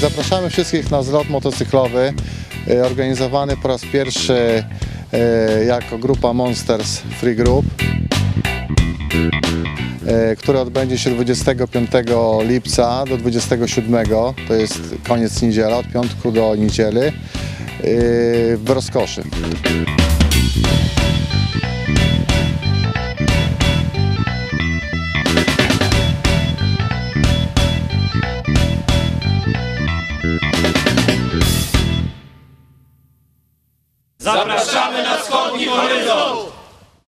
Zapraszamy wszystkich na zlot motocyklowy e, organizowany po raz pierwszy e, jako grupa Monsters Free Group, e, który odbędzie się 25 lipca do 27, to jest koniec niedziela, od piątku do niedzieli w Rozkoszy. Zapraszamy na wschodni horyzont!